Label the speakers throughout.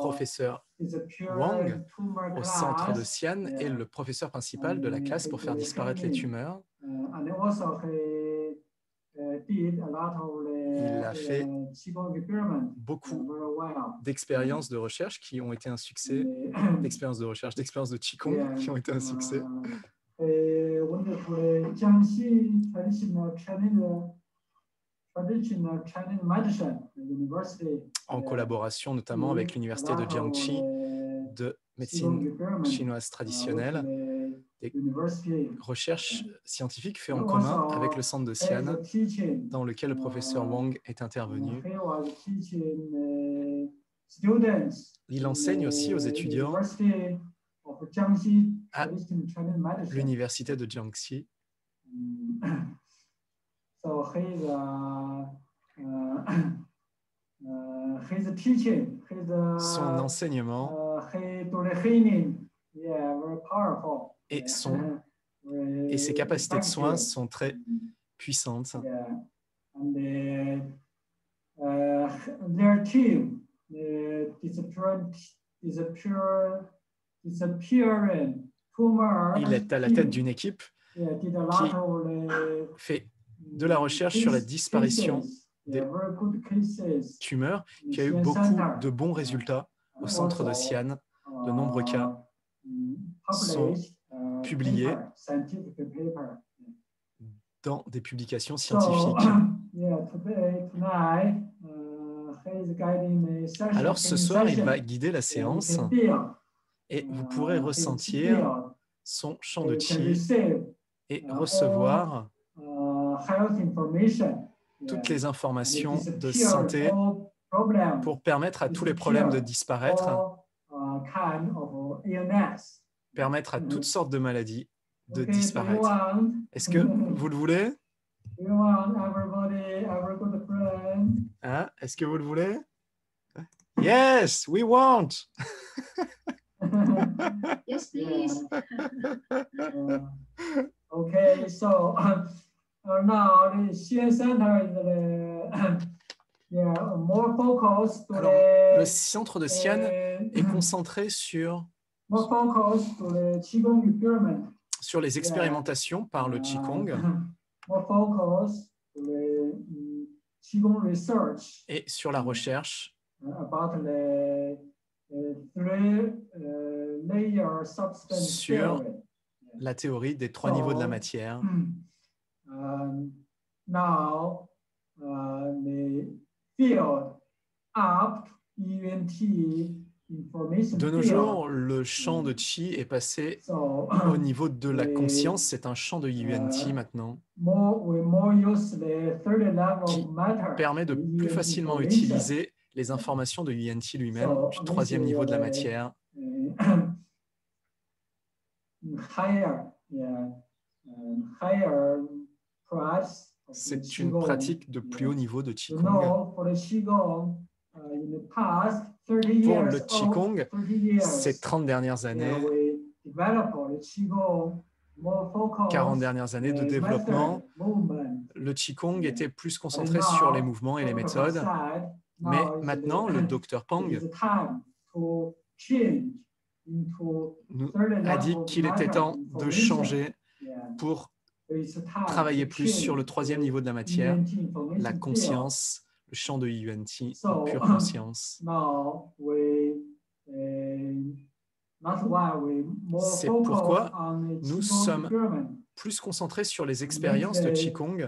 Speaker 1: Professeur Wang au centre de Xi'an est le professeur principal de la classe pour faire disparaître les tumeurs. Il a fait beaucoup d'expériences de recherche qui ont été un succès, d'expériences de recherche, d'expériences de Qigong qui ont été un succès. En collaboration notamment avec l'université de Jiangxi de médecine chinoise traditionnelle, des recherches scientifiques faites en commun avec le centre de Xi'an, dans lequel le professeur Wang est intervenu. Il enseigne aussi aux étudiants à l'université de Jiangxi. Son enseignement. et, son, et ses capacités de soins sont très puissantes. Il est à la tête d'une équipe qui fait de la recherche sur la disparition des tumeurs, qui a eu beaucoup de bons résultats au centre de Xi'an. De nombreux cas sont publiés dans des publications scientifiques. Alors ce soir, il va guider la séance. et vous pourrez ressentir son champ de chi et recevoir toutes les informations de santé pour permettre à tous les problèmes de disparaître, permettre à toutes sortes de maladies de disparaître. Est-ce que vous le voulez? Hein? Est-ce que vous le voulez? Yes, we want.
Speaker 2: yes, please.
Speaker 3: okay, so Uh, now the CN Center is the yeah, more focused to
Speaker 1: Alors,
Speaker 3: the,
Speaker 1: le centre de Xi'an est concentré sur,
Speaker 3: more focused to the Qigong experiment.
Speaker 1: sur les expérimentations par le Qigong
Speaker 3: more focused to the mm, Qigong research
Speaker 1: et sur la recherche
Speaker 3: uh, about the uh, three uh, layer substance
Speaker 1: Sur-
Speaker 3: theory.
Speaker 1: la théorie des trois niveaux de la matière.
Speaker 3: Um, now uh, the field up ENT information
Speaker 1: De nos jours, le champ de Qi est passé
Speaker 3: So
Speaker 1: au niveau de la conscience. C'est un champ de UNT maintenant
Speaker 3: more we more use the third level
Speaker 1: Qui permet de
Speaker 3: the
Speaker 1: plus
Speaker 3: ENT
Speaker 1: facilement utiliser les informations de UNT lui-même, du troisième niveau de la matière.
Speaker 3: Uh, higher, yeah, um, higher
Speaker 1: C'est une pratique de plus haut niveau de Qigong.
Speaker 3: know, for the Qigong, in the past 30
Speaker 1: Pour
Speaker 3: years,
Speaker 1: le Qigong,
Speaker 3: 30 years,
Speaker 1: Ces 30 dernières
Speaker 3: yeah,
Speaker 1: années,
Speaker 3: we develop the Qigong more focused
Speaker 1: 40 dernières années de
Speaker 3: on
Speaker 1: développement, le Qigong était plus concentré sur les mouvements et les méthodes. Mais maintenant, le docteur Pang nous a dit qu'il était temps de changer pour travailler plus sur le troisième niveau de la matière, la conscience, le champ de UNT,
Speaker 3: So,
Speaker 1: pure conscience. C'est pourquoi nous sommes Plus concentré sur les expériences de Qigong
Speaker 3: uh,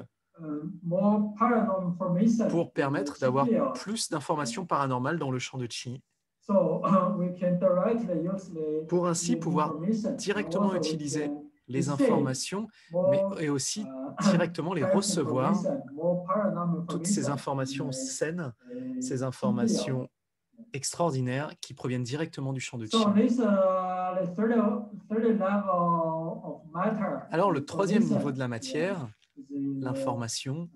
Speaker 3: information
Speaker 1: pour permettre d'avoir plus d'informations paranormales dans le champ de Qi, pour ainsi pouvoir directement utiliser les informations, mais et aussi
Speaker 3: uh,
Speaker 1: directement les recevoir, toutes ces
Speaker 3: information
Speaker 1: informations
Speaker 3: in
Speaker 1: saines, ces informations extraordinaires qui proviennent directement du champ de
Speaker 3: uh, of matter.
Speaker 1: Alors le troisième niveau de la matière,
Speaker 3: is the,
Speaker 1: l'information,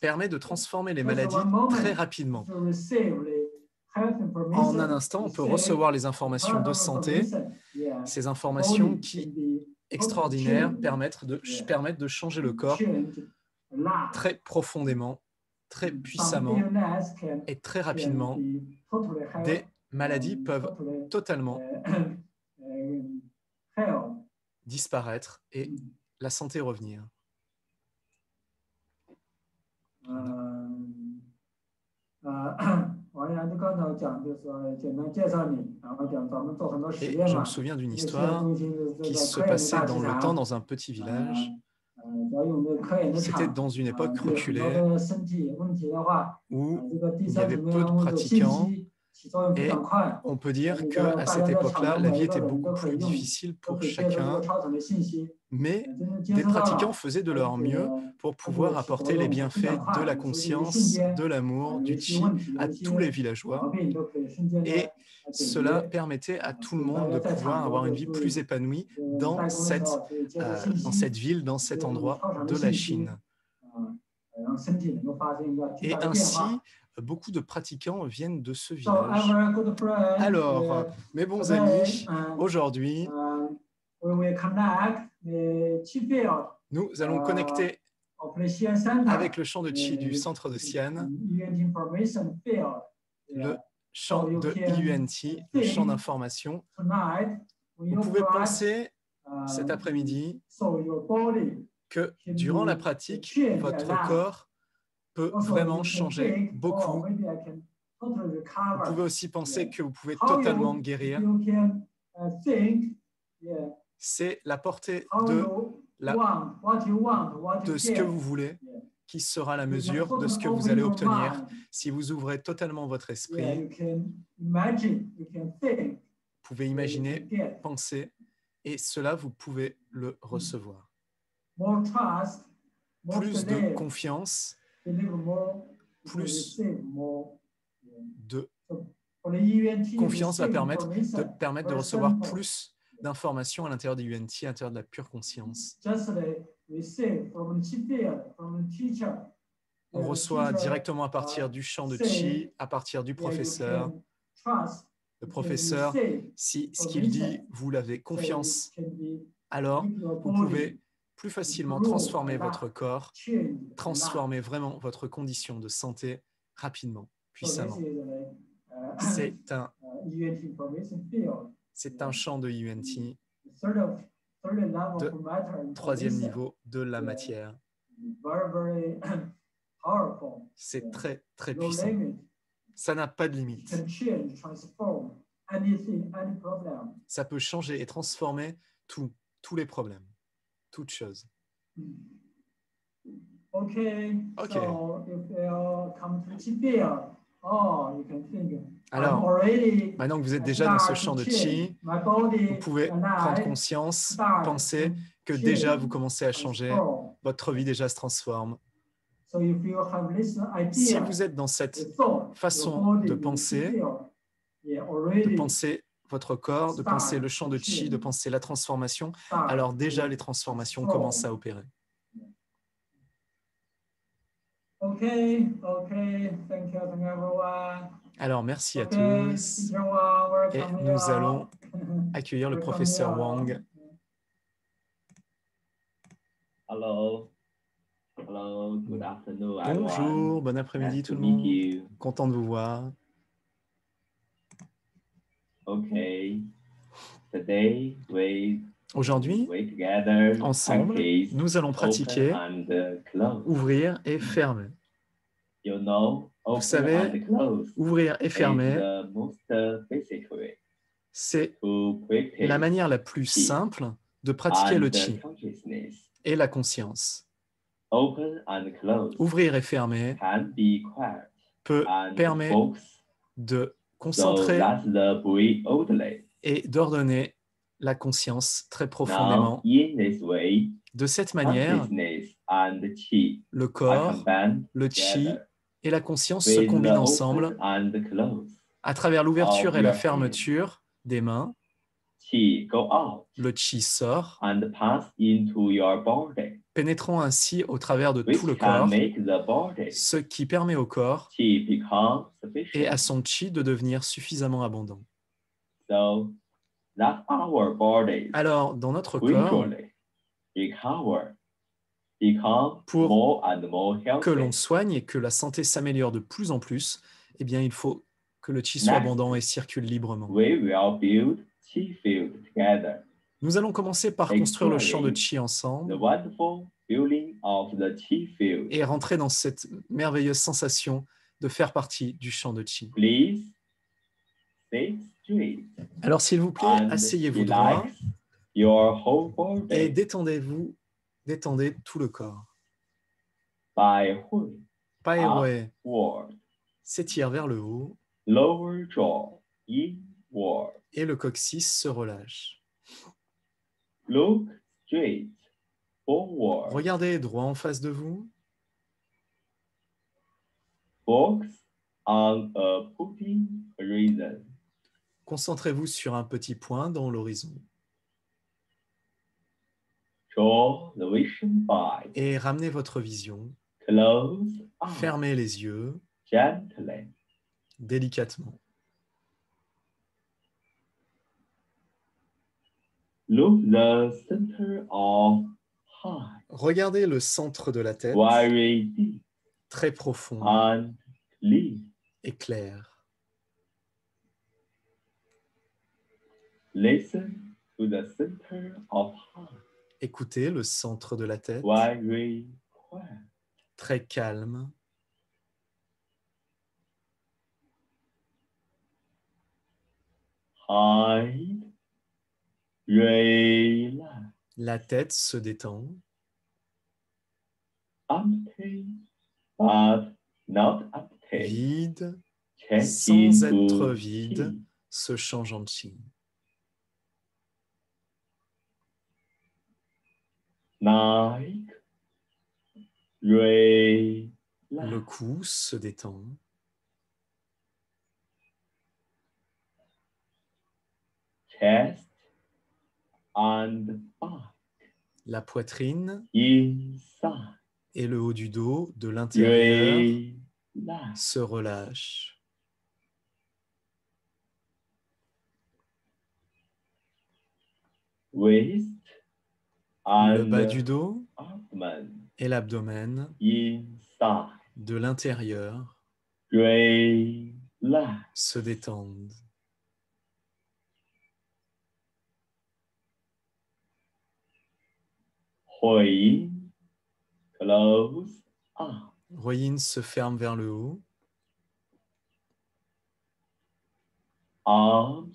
Speaker 1: permet de transformer les maladies très rapidement. En un instant, on peut
Speaker 3: receive
Speaker 1: recevoir les informations de santé, ces informations qui, extraordinaires,
Speaker 3: change,
Speaker 1: permettent de, permettent de changer le corps très profondément, très puissamment et très rapidement, des maladies peuvent totalement disparaître et la santé revenir. Je me souviens d'une histoire qui se passait dans le temps dans un petit village. C'était dans une époque reculée où il y avait peu de pratiquants et on peut dire qu'à cette époque-là, la vie était beaucoup plus difficile pour chacun, mais des pratiquants faisaient de leur mieux pour pouvoir apporter les bienfaits de la conscience, de l'amour, du chi à tous les villageois. Et cela permettait à tout le monde de pouvoir avoir une vie plus épanouie dans cette, euh, dans cette ville, dans cet endroit de la Chine. Et ainsi, beaucoup de pratiquants viennent de ce village. Alors, mes bons amis, aujourd'hui, nous allons connecter avec le champ de Qi du centre de Xi'an, le champ de IUNT, le champ d'information. Vous pouvez penser cet après-midi que durant la pratique, votre corps peut vraiment changer beaucoup. Vous pouvez aussi penser que vous pouvez totalement guérir. C'est la portée de, la, de ce que vous voulez qui sera la mesure de ce que vous allez obtenir si vous ouvrez totalement votre esprit. Vous pouvez imaginer, penser, et cela, vous pouvez le recevoir. Plus de confiance, plus de confiance va permettre de, permettre de recevoir plus d'informations à l'intérieur des UNT, à l'intérieur de la pure conscience. On reçoit directement à partir du champ de Chi, à partir du professeur. Le professeur, si ce qu'il dit, vous l'avez confiance, alors vous pouvez plus facilement transformer votre corps, transformer vraiment votre condition de santé rapidement, puissamment. C'est un, c'est un champ de UNT, de troisième niveau de la matière. C'est très, très puissant. Ça n'a pas de limite. Ça peut changer et transformer tous les problèmes toute chose.
Speaker 3: OK.
Speaker 1: OK.
Speaker 3: So if you come to Tibet, oh, you can think,
Speaker 1: Alors,
Speaker 3: already
Speaker 1: maintenant que vous êtes déjà dans ce champ de chi, vous pouvez prendre conscience, penser que déjà vous commencez à changer, votre vie déjà se transforme. Si vous êtes dans cette façon de penser, de penser votre corps, de penser le champ de chi, de penser la transformation, alors déjà les transformations commencent à opérer. Alors merci à tous et nous allons accueillir le professeur Wang.
Speaker 2: Hello. Hello, good afternoon.
Speaker 1: Bonjour, bon après-midi tout le monde. Content de vous voir. Aujourd'hui, ensemble, nous allons pratiquer ouvrir et fermer. Vous savez, ouvrir et fermer, c'est la manière la plus simple de pratiquer le chi et la conscience. Ouvrir et fermer peut permettre de concentrer et d'ordonner la conscience très profondément. De cette manière, le corps, le chi et la conscience se combinent ensemble à travers l'ouverture et la fermeture des mains. Le chi sort, pénétrant ainsi au travers de tout le corps, ce qui permet au corps et à son chi de devenir suffisamment abondant. Alors, dans notre corps,
Speaker 2: pour
Speaker 1: que l'on soigne et que la santé s'améliore de plus en plus, eh bien, il faut que le chi soit abondant et circule librement. Nous allons commencer par construire le champ de chi ensemble et rentrer dans cette merveilleuse sensation de faire partie du champ de chi. Alors, s'il vous plaît, asseyez-vous droit et détendez-vous, détendez tout le corps. Pai s'étire vers le haut et le coccyx se relâche. Regardez droit en face de vous. Concentrez-vous sur un petit point dans l'horizon. Et ramenez votre vision. Fermez les yeux délicatement. Regardez le centre de la tête, très profond. Et clair. Écoutez le centre de la tête, très calme. La tête se détend. Vide, sans être vide, se change en chi. Le cou se détend. chest and back. La poitrine
Speaker 2: Inside.
Speaker 1: et le haut du dos de l'intérieur se relâchent.
Speaker 2: Waist
Speaker 1: le bas du dos
Speaker 2: abdomen.
Speaker 1: et l'abdomen de l'intérieur se détendent.
Speaker 2: Royin, close up.
Speaker 1: Royin se ferme vers le haut.
Speaker 2: Arms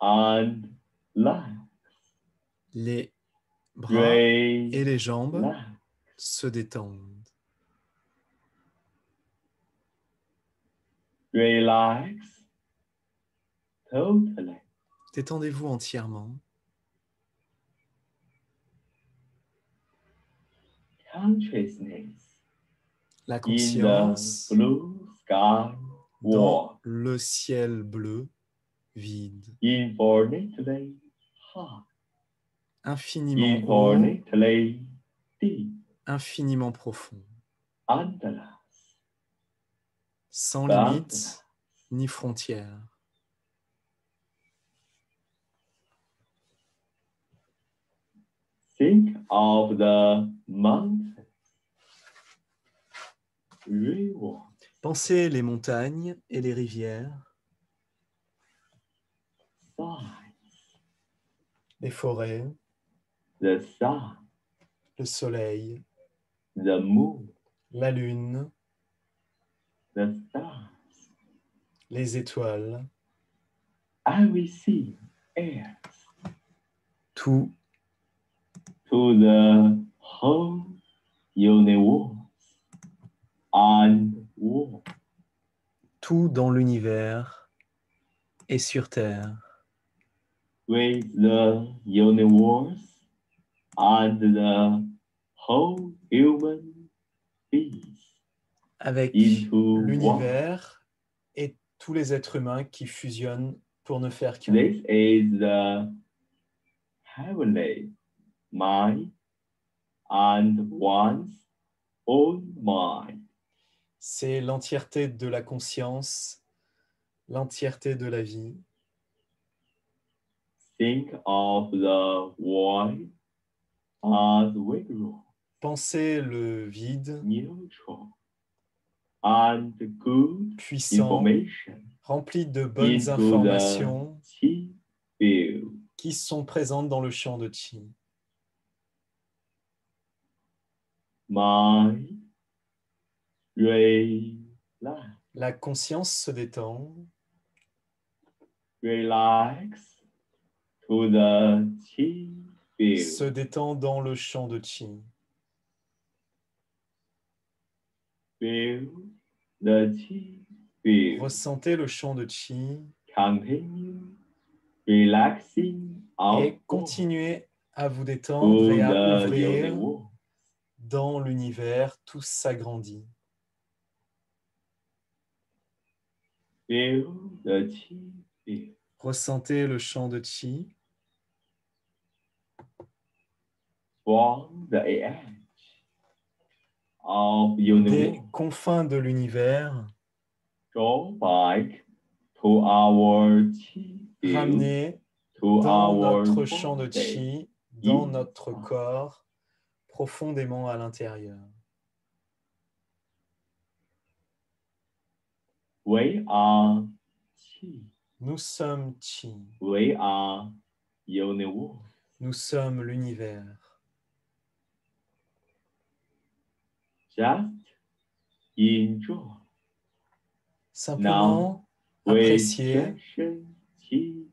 Speaker 2: and legs.
Speaker 1: Les bras et les jambes se détendent.
Speaker 2: Relax totally.
Speaker 1: Détendez-vous entièrement. La conscience. dans le ciel bleu vide. Infiniment infiniment profond. Sans limite ni frontières.
Speaker 2: Think of the
Speaker 1: Pensez les montagnes et les rivières, les forêts,
Speaker 2: le
Speaker 1: soleil,
Speaker 2: la
Speaker 1: lune, les étoiles, tout
Speaker 2: to the whole universe and world.
Speaker 1: Tout dans l'univers et sur terre.
Speaker 2: With the universe and the whole human beings.
Speaker 1: Avec l'univers et tous les êtres humains qui fusionnent pour ne faire qu'un.
Speaker 2: This is the heavenly mind and one's own mind.
Speaker 1: C'est l'entièreté de la conscience, l'entièreté de la vie.
Speaker 2: Think of the void as visual.
Speaker 1: Pensez le vide,
Speaker 2: neutral, and good
Speaker 1: puissant,
Speaker 2: information
Speaker 1: rempli de bonnes
Speaker 2: into
Speaker 1: informations qui sont présentes dans le champ de Qi.
Speaker 2: Mind relax,
Speaker 1: La conscience se détend,
Speaker 2: relax to the chi field.
Speaker 1: se détend dans le champ de Qi.
Speaker 2: Feel the chi field.
Speaker 1: Ressentez le champ de Qi
Speaker 2: Continue relaxing
Speaker 1: et continuez à vous détendre et à ouvrir. Dans l'univers, tout s'agrandit.
Speaker 2: Chi.
Speaker 1: Ressentez le champ de
Speaker 2: of
Speaker 1: des confins de l'univers,
Speaker 2: Go back to our chi field,
Speaker 1: ramenez
Speaker 2: to
Speaker 1: dans
Speaker 2: our
Speaker 1: notre champ de. Qi, dans notre corps, profondément à l'intérieur.
Speaker 2: We are chi.
Speaker 1: Nous sommes Qi,
Speaker 2: We are universe.
Speaker 1: nous sommes l'univers.
Speaker 2: Just enjoy.
Speaker 1: Simplement
Speaker 2: With
Speaker 1: apprécier.
Speaker 2: chi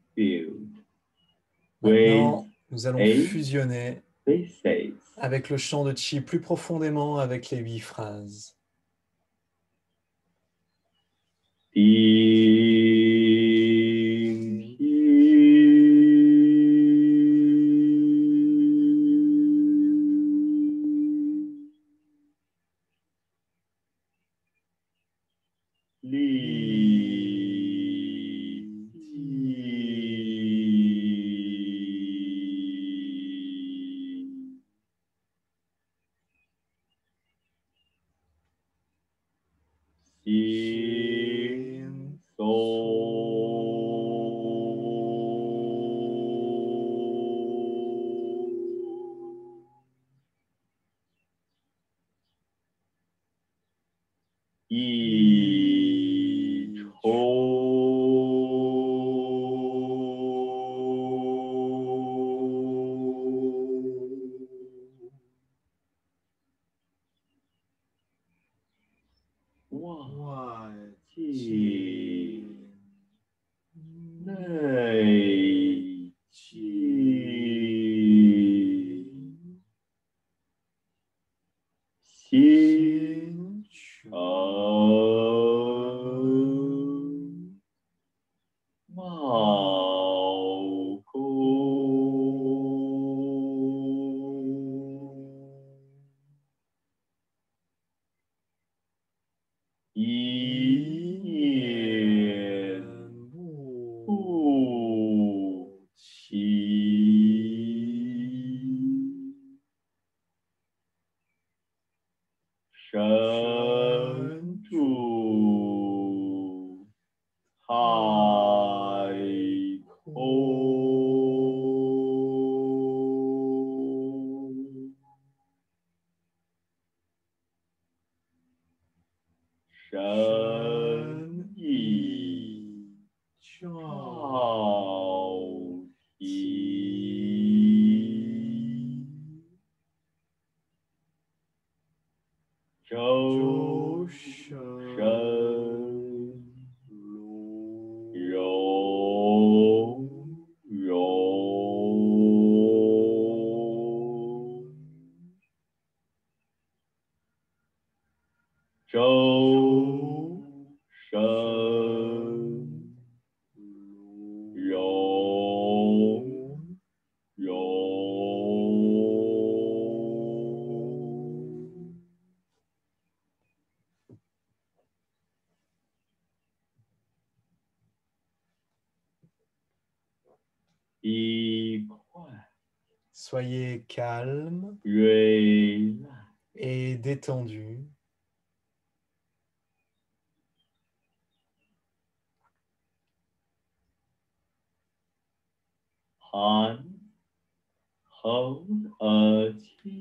Speaker 1: Maintenant, nous allons fusionner
Speaker 2: faces.
Speaker 1: Avec le champ de Qi plus profondément avec les huit phrases.
Speaker 2: 哇气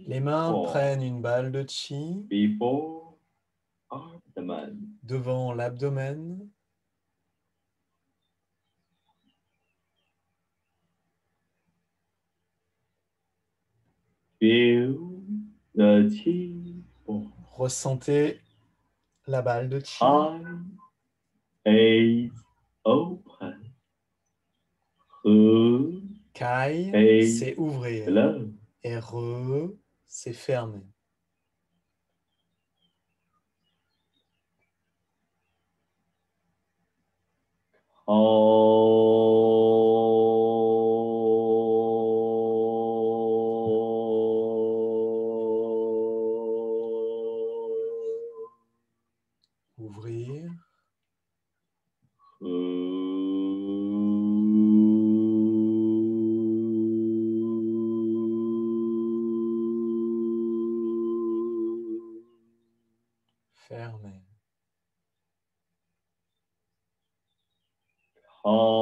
Speaker 1: Les mains prennent une balle de chi
Speaker 2: before abdomen.
Speaker 1: devant l'abdomen.
Speaker 2: Chi.
Speaker 1: Ressentez la balle de chi.
Speaker 2: Eyes open.
Speaker 1: Kai, c'est ouvrir.
Speaker 2: love.
Speaker 1: Et re, c'est fermer.
Speaker 2: Think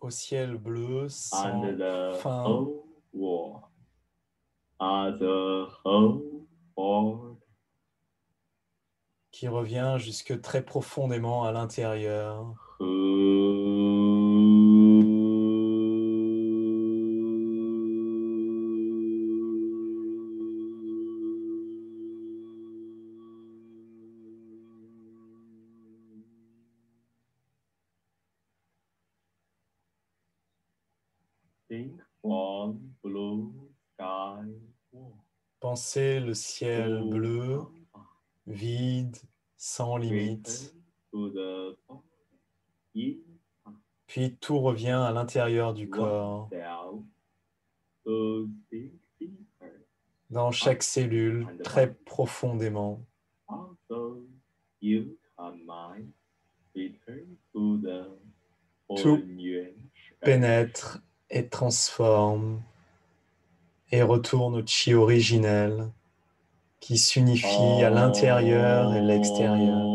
Speaker 1: au ciel bleu sans fin. qui revient jusque très profondément à l'intérieur. Pensez le ciel bleu, vide, sans limite. Puis tout revient à l'intérieur du corps, dans chaque cellule, très profondément. Tout Pénètre et transforme et retourne au chi originel qui s'unifie à l'intérieur et l'extérieur.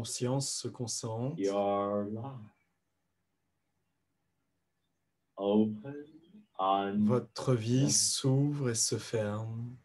Speaker 2: Conscience se concentre. Votre vie s'ouvre et se ferme.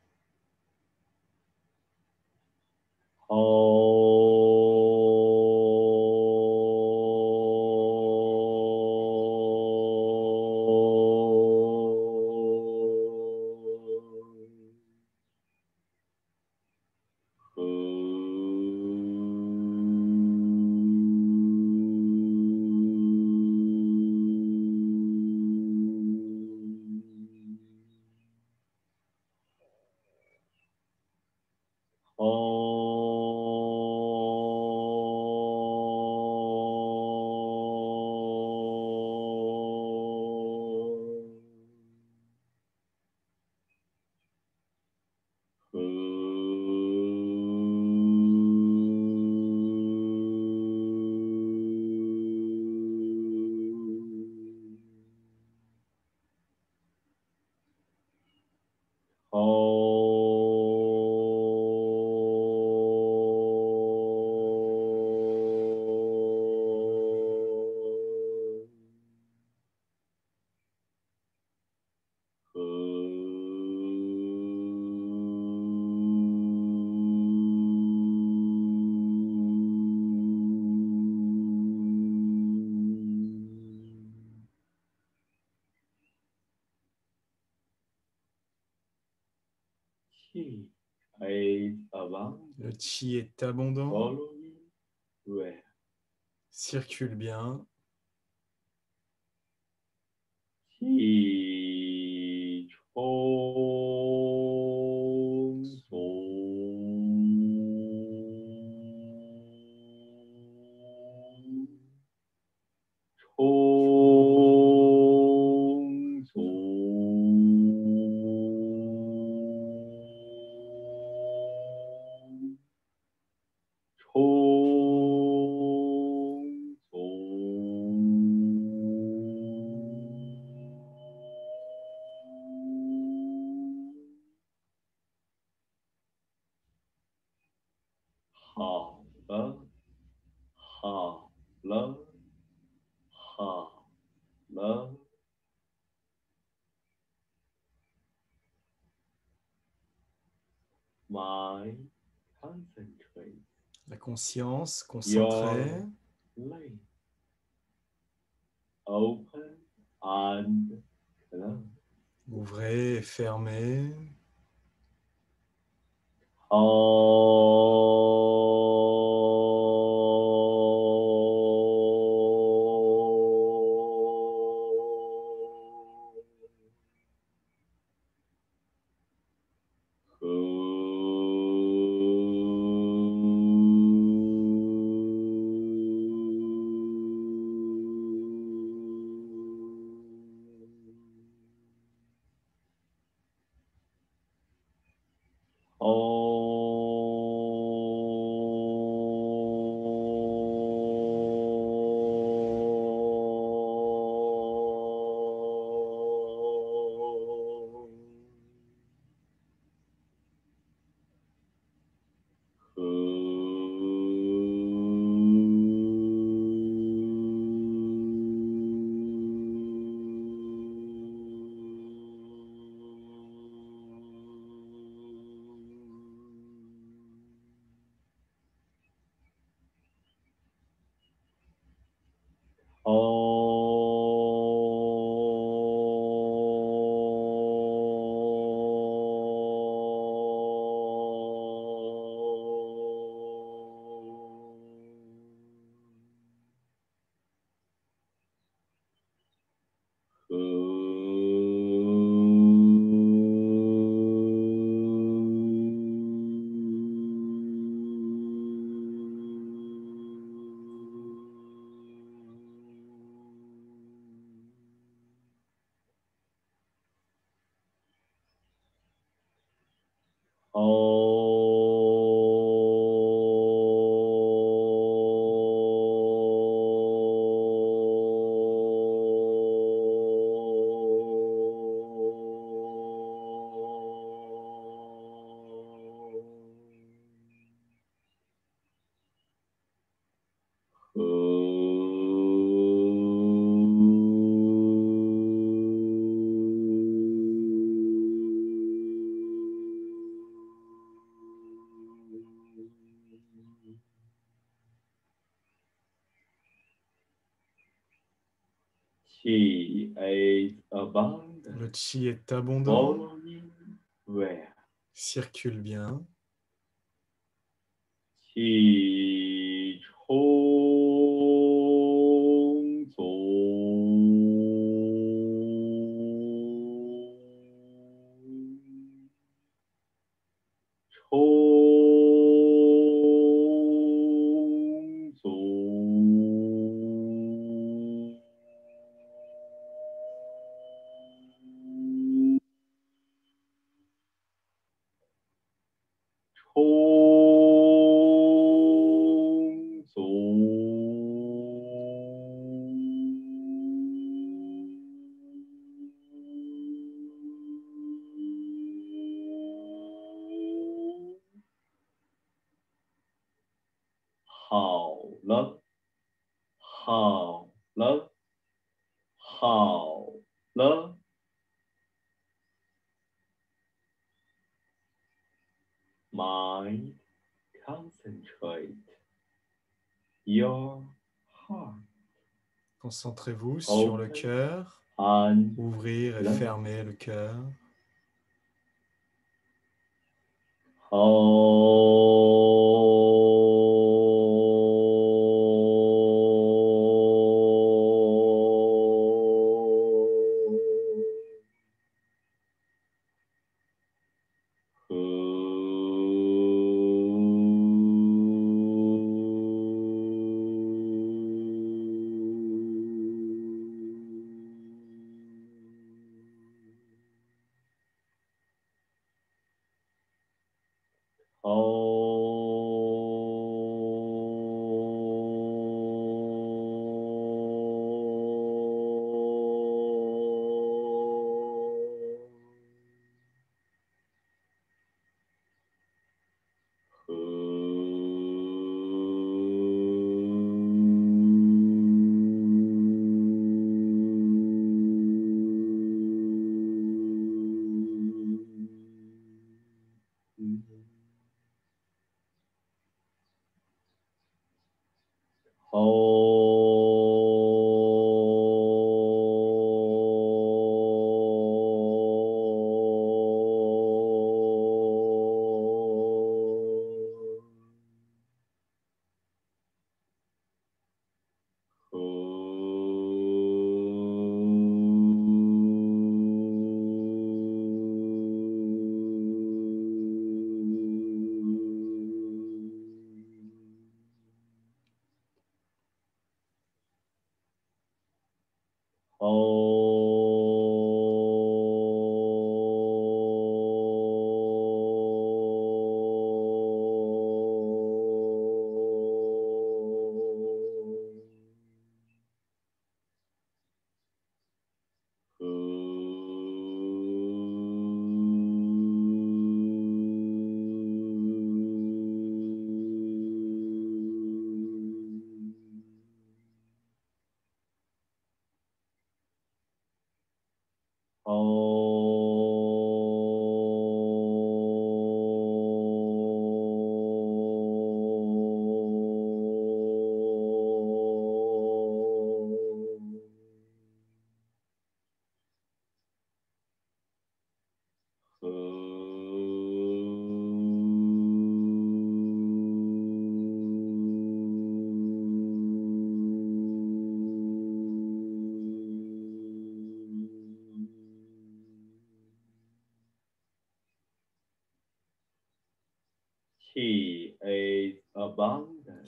Speaker 2: Chi est abondant. Circule bien.
Speaker 1: Conscience concentrée. Le chi est abondant. Circule bien.
Speaker 2: Chi
Speaker 1: Concentrez-vous sur le cœur.
Speaker 2: and
Speaker 1: Ouvrir et fermer le cœur.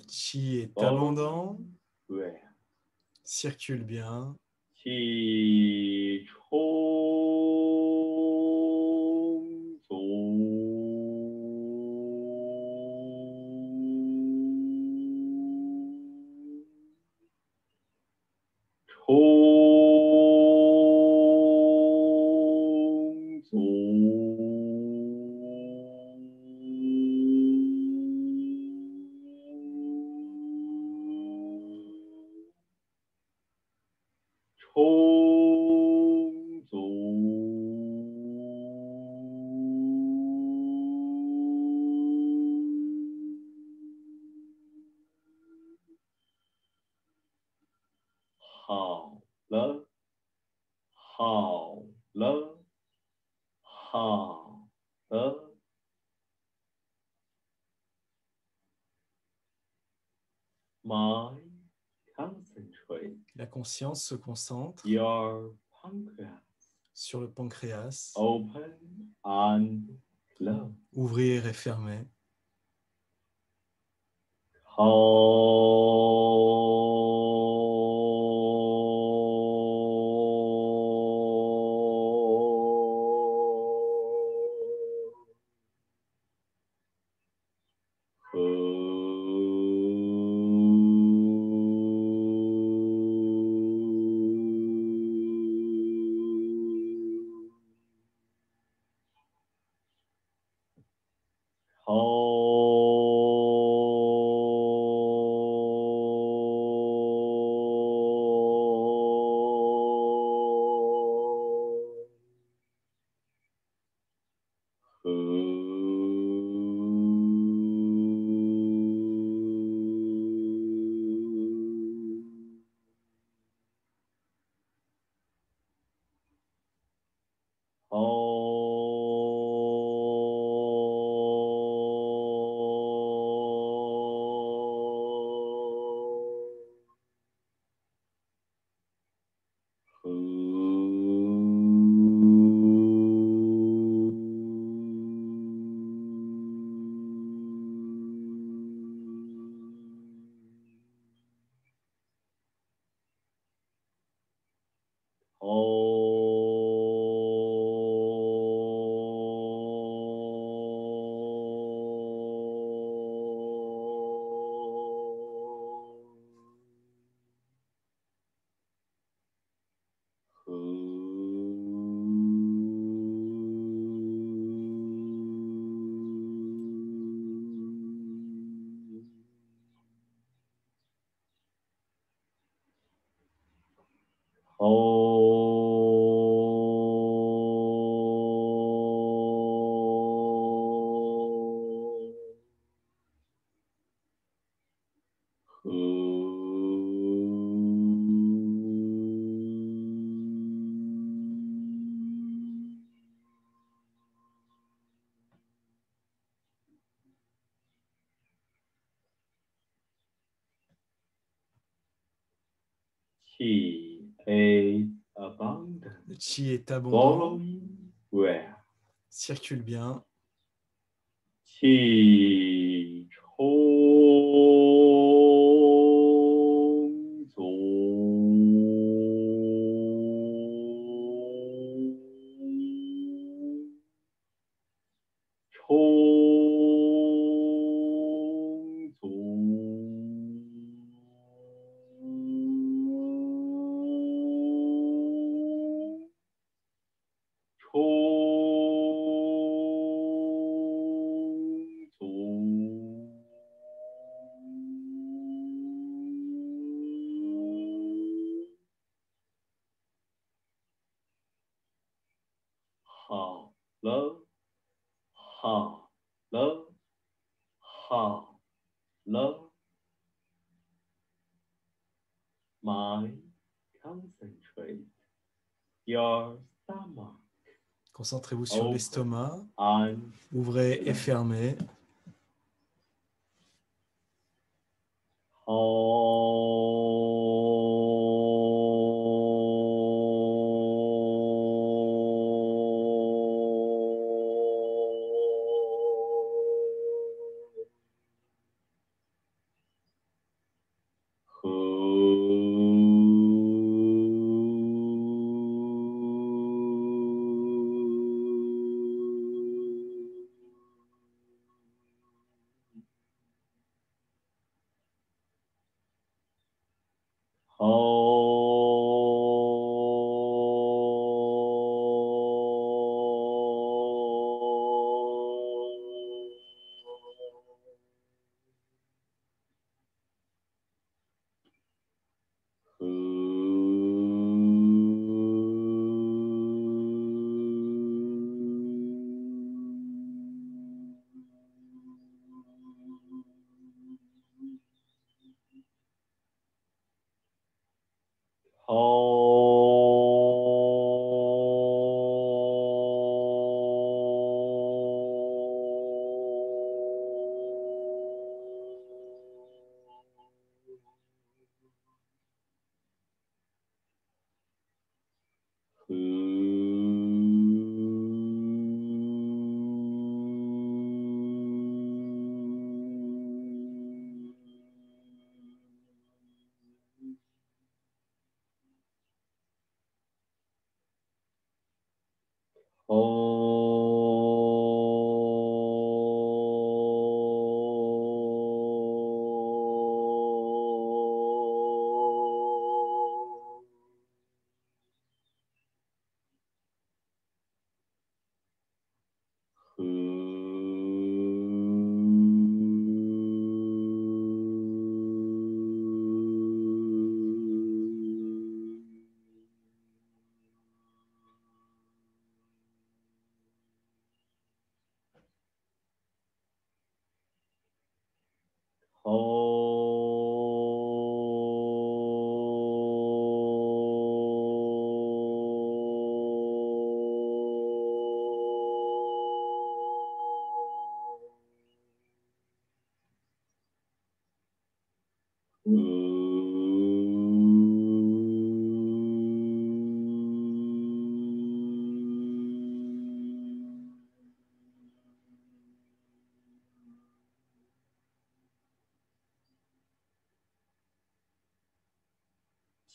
Speaker 1: Qi est abondant.
Speaker 2: Circule bien. Conscience se concentre sur le pancréas. Ouvrir et fermer. Chi est abondant. Circule bien.
Speaker 1: Chi
Speaker 2: Concentrez-vous sur l'estomac. Ouvrez et fermez.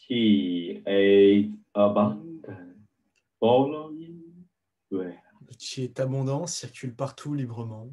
Speaker 4: Qi is abundant, following.
Speaker 2: Le chi est abondant, circule partout librement.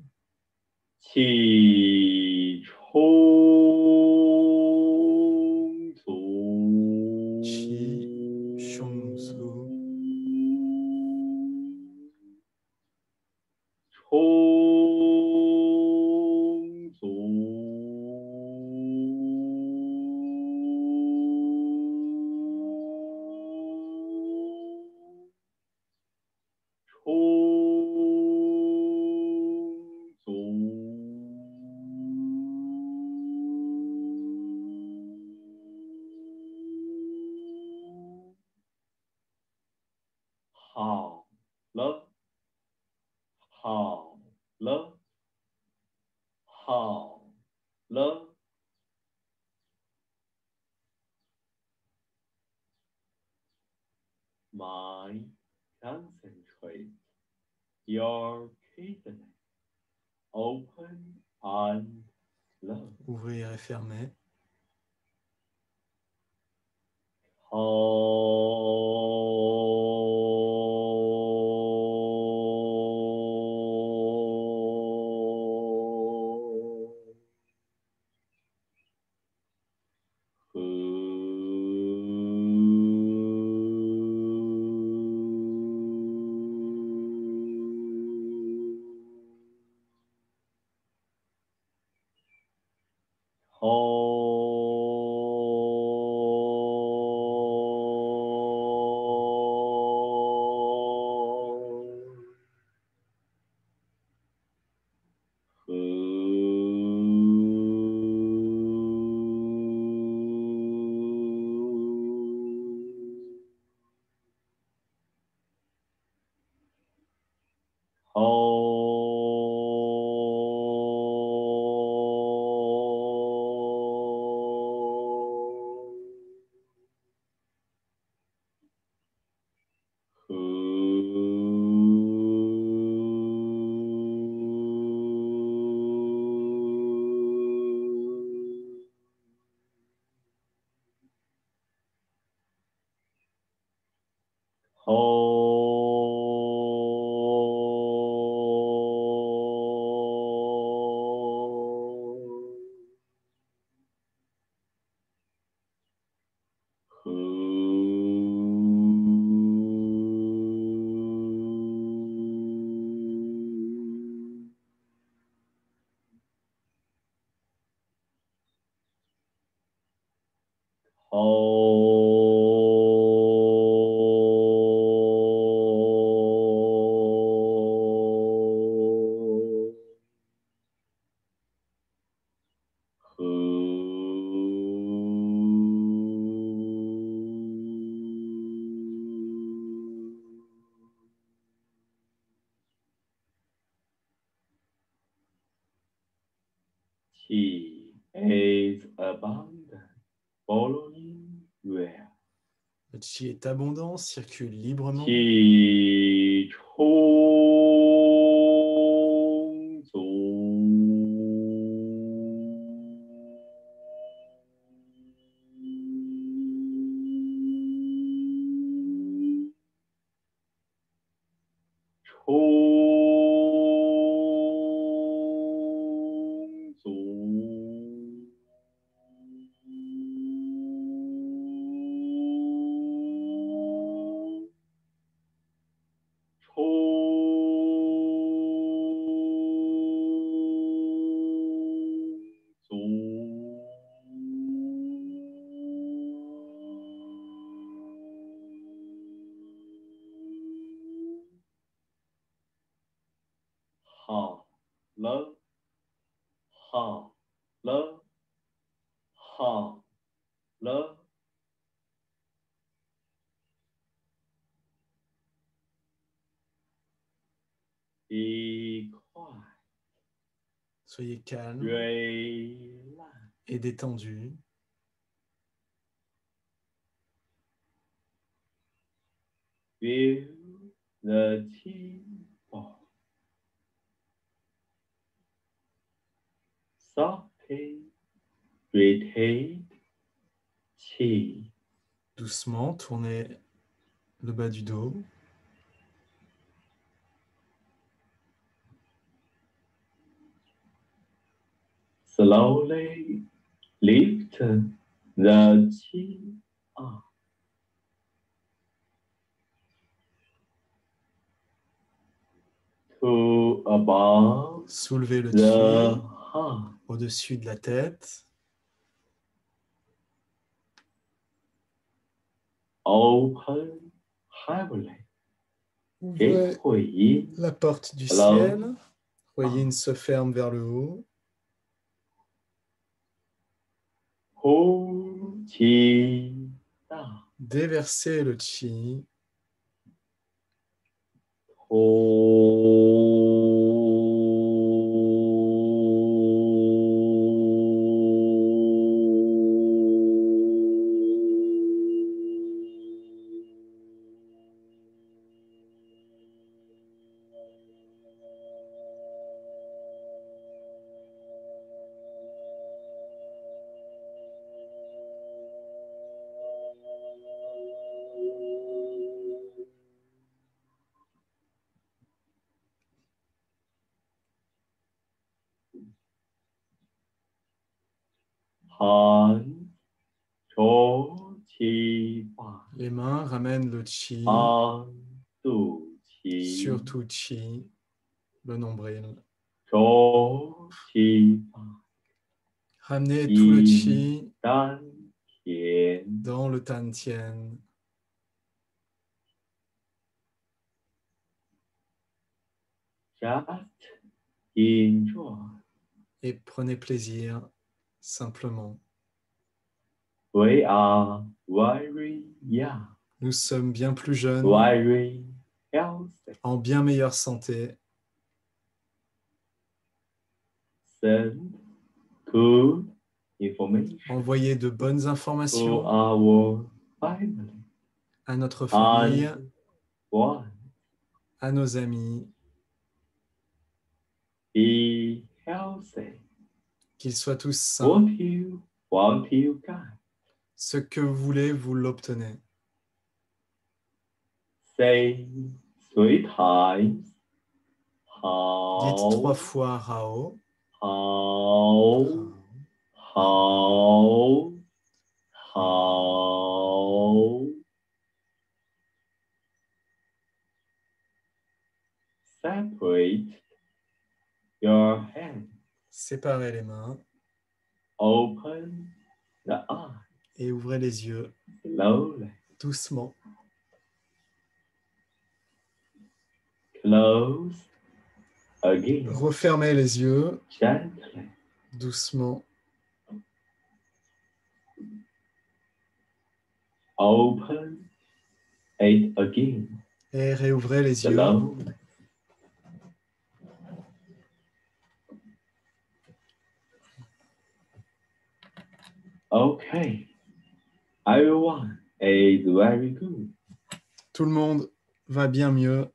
Speaker 1: Chi est abondant, circule librement. Détendu.
Speaker 2: Feel the chi ball. Softly retain chi.
Speaker 1: Doucement, tournez le bas du dos.
Speaker 2: Slowly lift the up. To above
Speaker 1: Soulevez le
Speaker 2: heart.
Speaker 1: au-dessus de la tête.
Speaker 2: Open heavily.
Speaker 1: Ouvrez la porte du
Speaker 2: Alors.
Speaker 1: ciel. Yin se ferme vers le haut. Déversez le chi. Ramènent le chi,
Speaker 2: Han du qi.
Speaker 1: surtout chi, le nombril.
Speaker 2: Cho qi fa.
Speaker 1: Ramenez tout le chi
Speaker 2: Dan
Speaker 1: dans le tan tien. Et prenez plaisir simplement.
Speaker 2: We are
Speaker 1: Nous sommes bien plus jeunes, en bien meilleure santé. Envoyez de bonnes informations à notre famille, à nos amis, qu'ils soient tous sains. Ce que vous voulez, vous l'obtenez.
Speaker 2: Say three times.
Speaker 1: Dites trois fois Rao.
Speaker 2: How, how, how. Separate your hands.
Speaker 1: Séparez les mains
Speaker 2: Open the eyes
Speaker 1: et ouvrez les yeux
Speaker 2: slowly.
Speaker 1: doucement.
Speaker 2: Close again
Speaker 1: Refermez les yeux
Speaker 2: gently.
Speaker 1: doucement.
Speaker 2: Open it again
Speaker 1: Et réouvrez les yeux
Speaker 2: slowly. Okay. Everyone is very good.
Speaker 1: Tout le monde va bien mieux.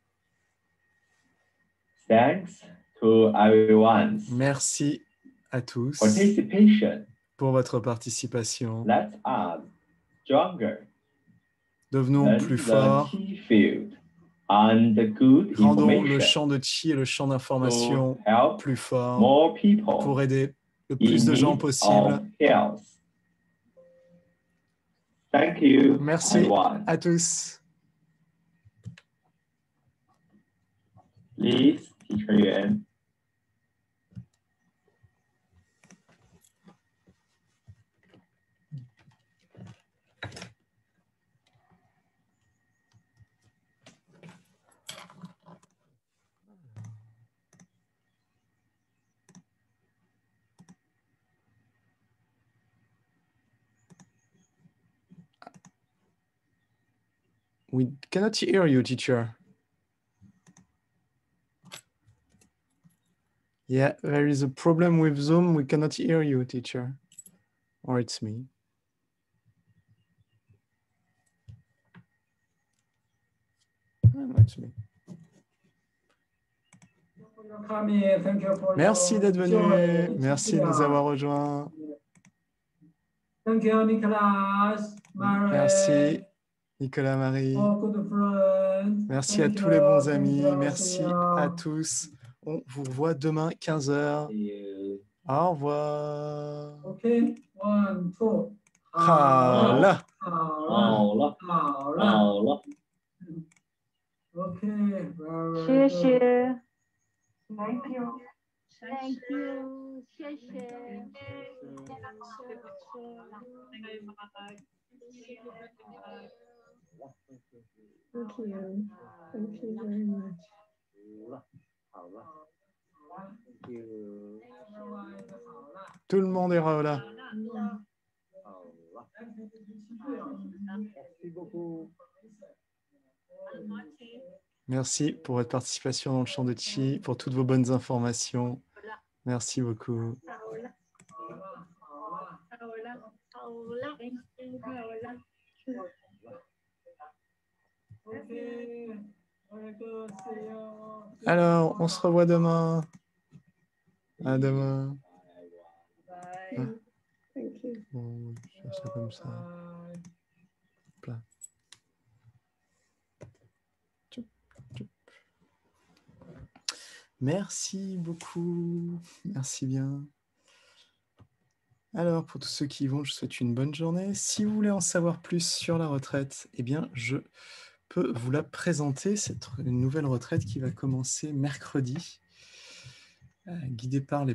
Speaker 2: Thanks to everyone's
Speaker 1: Merci à tous
Speaker 2: participation.
Speaker 1: pour votre participation.
Speaker 2: Stronger
Speaker 1: Devenons plus forts.
Speaker 2: and good
Speaker 1: Rendons le champ de chi et le champ d'information plus fort
Speaker 2: more people
Speaker 1: pour aider le plus de gens possible.
Speaker 2: Thank you,
Speaker 1: Merci
Speaker 2: everyone.
Speaker 1: à tous.
Speaker 2: Please, Yuan.
Speaker 1: We cannot hear you, teacher. Yeah, there is a problem with Zoom. We cannot hear you, teacher. Or it's me. No, it's Merci d'être venu. Merci de nous avoir rejoints.
Speaker 3: Thank you, Nicolas,
Speaker 1: Merci, Nicolas Marie. Merci à tous les bons amis. Merci à tous. On vous revoit demain, 15h. Au revoir.
Speaker 3: OK. One, two.
Speaker 5: Hala.
Speaker 3: OK.
Speaker 5: Xie
Speaker 3: Thank you.
Speaker 5: Thank you.
Speaker 6: Thank you. Thank you very much.
Speaker 1: Tout le monde est là.
Speaker 2: Merci.
Speaker 1: Merci pour votre participation dans le champ de Chi, pour toutes vos bonnes informations. Merci beaucoup. Alors, on se revoit demain. À demain.
Speaker 5: Bye. Ah.
Speaker 6: Thank you.
Speaker 1: Merci beaucoup. Merci bien. Alors, pour tous ceux qui vont, je souhaite une bonne journée. Si vous voulez en savoir plus sur la retraite, eh bien, je peux vous la présenter. C'est une nouvelle retraite qui va commencer mercredi, euh, guidée par les